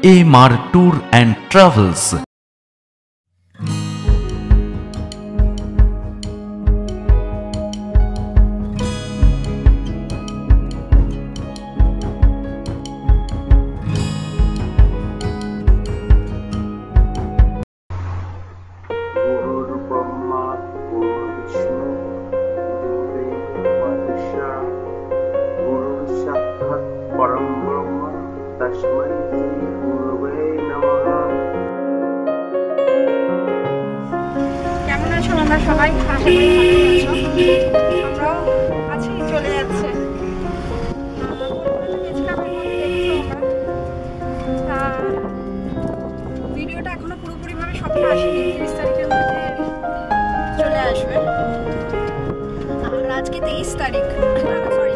AMR Tour and Travels. সবাই আশা চলে যাচ্ছে ভিডিওটা এখনও পুরোপুরিভাবে সবটা আসেনি তিরিশ তারিখের চলে আসবে আর আজকে তেইশ তারিখ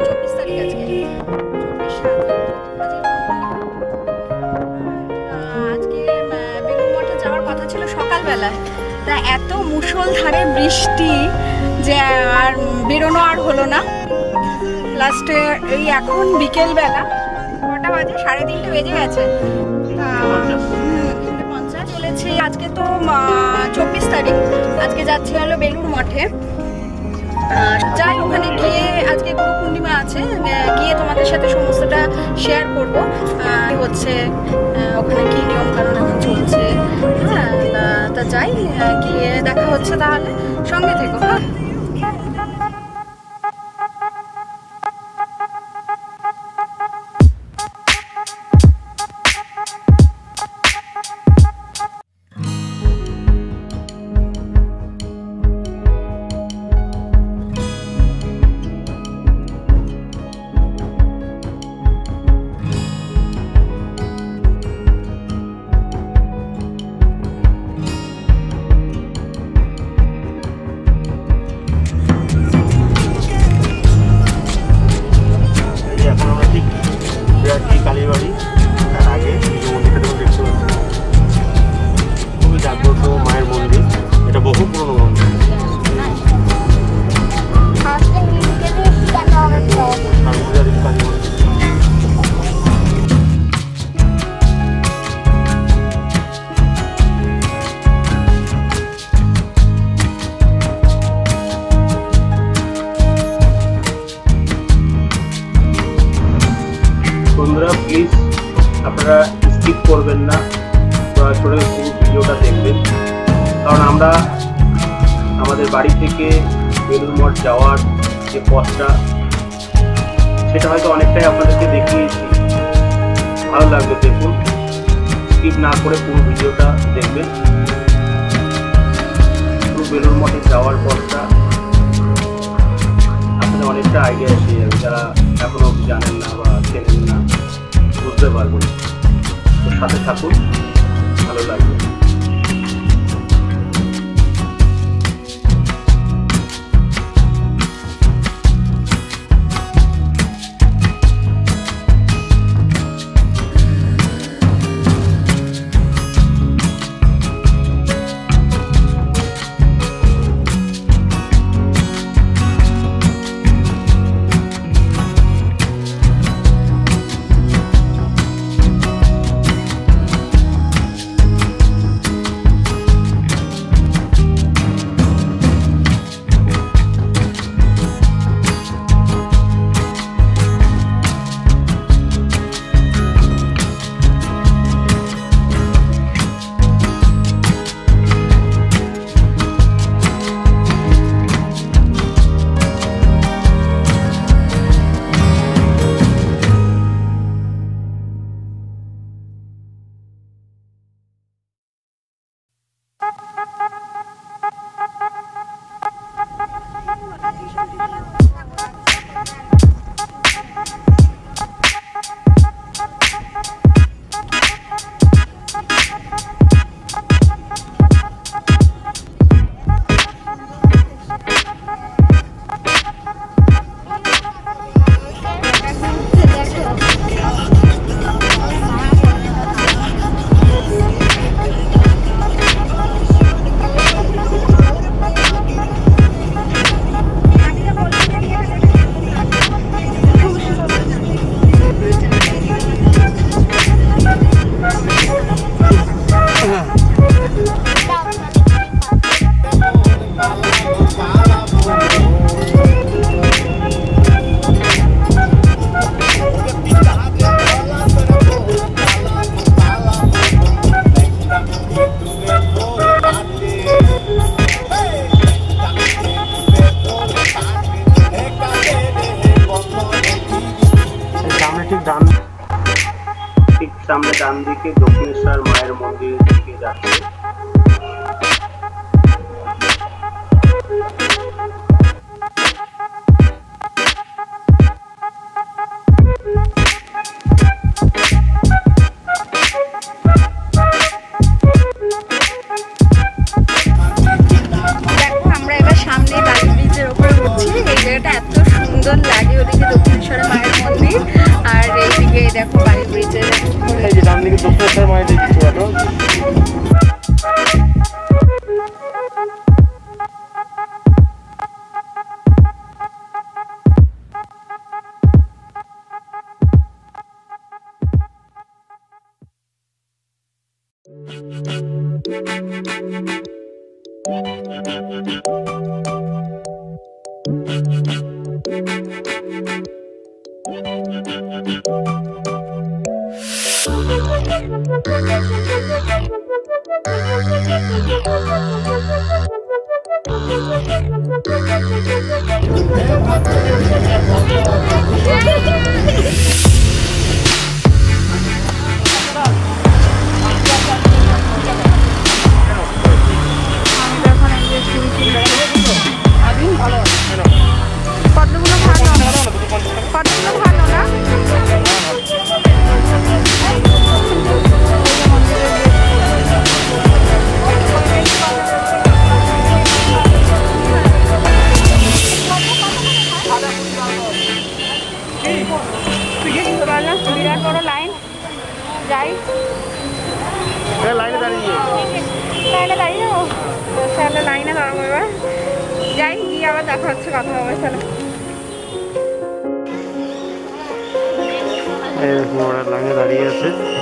চব্বিশ তারিখ আজকে আজকে বেলুড় যাওয়ার কথা ছিল সকালবেলায় এত মুষলধারে বৃষ্টি যে আর বেরোনো আর হলো না। লাস্টে এই এখন বিকেলবেলা কটা বাজে, সাড়ে তিনটে বেজে গেছে। পঞ্চাশ আজকে তো চব্বিশ তারিখ। আজকে যাচ্ছি হলো বেলুর মঠে। যাই ওখানে গিয়ে আজকে গুরু পূর্ণিমা আছে গিয়ে তোমাদের সাথে সমস্তটা শেয়ার করব। হচ্ছে ওখানে কি নিয়ম কানুন এখন চলছে। হ্যাঁ যাই গিয়ে দেখা হচ্ছে তাহলে। সঙ্গে থেকো হ্যাঁ? বেলুর মঠ যাওয়ার যে পথটা, সেটা হয়তো অনেকটাই আপনাদেরকে দেখিয়েছি। ভালো লাগবে দেখুন। স্কিপ না করে পুরো ভিডিওটা দেখবেন। পুরো বেলুর মঠে যাওয়ার পথটা আপনাদের অনেকটা আইডিয়া এসে যাবে। যারা এখনও অব্দি জানেন না বা চেনেন না, বুঝতে পারবেন। তো সাথে থাকুন। ভালো লাগবে। ডান দিকে দক্ষিণেশ্বর মায়ের মন্দির দিকে যাচ্ছে। Thank you. es morar la mierda, ¿eh?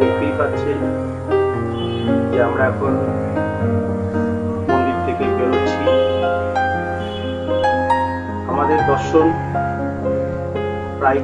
দেখতেই পাচ্ছেন যে আমরা এখন মন্দির থেকে বেরোচ্ছি। আমাদের দর্শন প্রায়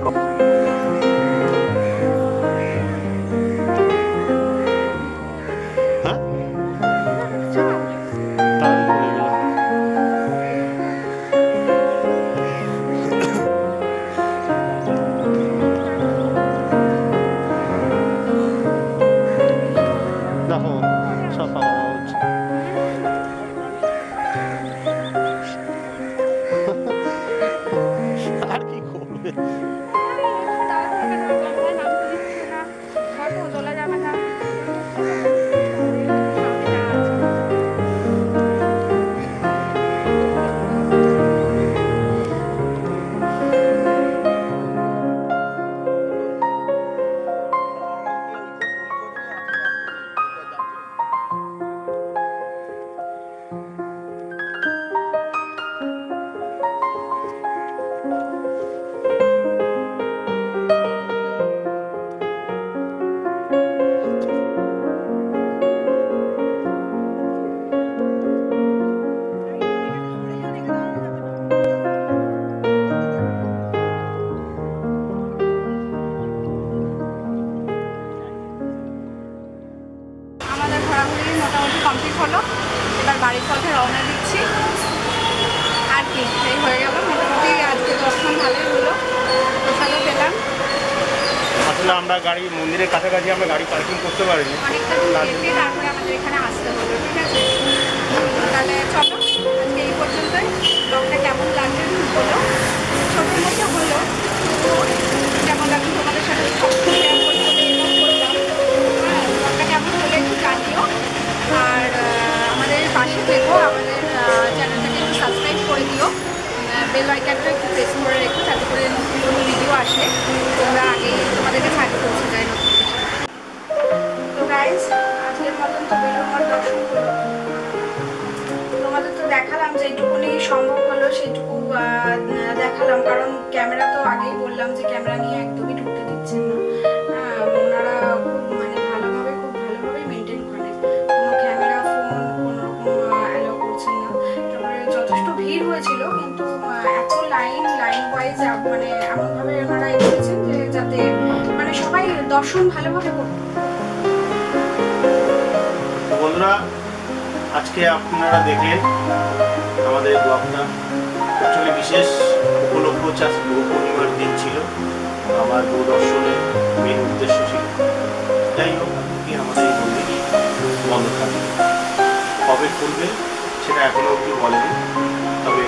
মোটামুটি কমপ্লিট হলো। এবার বাড়ির পথে রওনা দিচ্ছি। আর কি এই হয়ে গেল। মোটামুটি আজকে দর্শন ভালোই হলো। প্রসাদও পেলাম। আসলে আমরা গাড়ি মন্দিরের কাছাকাছি আমরা গাড়ি পার্কিং করতে পারিনি। অনেকটা দূরে তারপরে আমাদের এখানে আসতে হলো ঠিক আছে? তাহলে চলো আজকে এই পর্যন্তই। ব্লগটা কেমন লাগবে হলো ছোটোর মতো হলো। যেমন লাগবে দেখালাম কারণ ক্যামেরা তো আগেই বললাম যে ক্যামেরা নিয়ে একদমই ঢুকতে দিচ্ছেন না। ওনারা মানে ভালোভাবে মেনটেন কোনো ক্যামেরা করছেন না। তারপরে যথেষ্ট ভিড় কিন্তু এত লাইন লাইন ওয়াইজ মানে এমনভাবে যে যাতে মানে সবাই দর্শন বন্ধুরা, আজকে আপনারা দেখলেন আমাদের ব্লগটা। বিশেষ। উপলক্ষ আজকে গুরু পূর্ণিমার দিন ছিল। আমার দূরদর্শনের মেন উদ্দেশ্য ছিল যাই হোক কি আমাদের এই বন্ধ থাকবে কবে খুলবে সেটা এখনও অবধি বলেনি তবে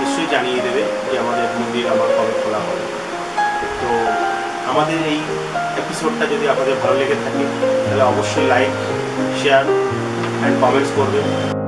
নিশ্চয়ই জানিয়ে দেবে যে আমাদের মন্দির আবার কবে খোলা হবে তো আমাদের এই এপিসোডটা যদি আপনাদের ভালো লেগে থাকে তাহলে অবশ্যই লাইক শেয়ার অ্যান্ড কমেন্টস করবেন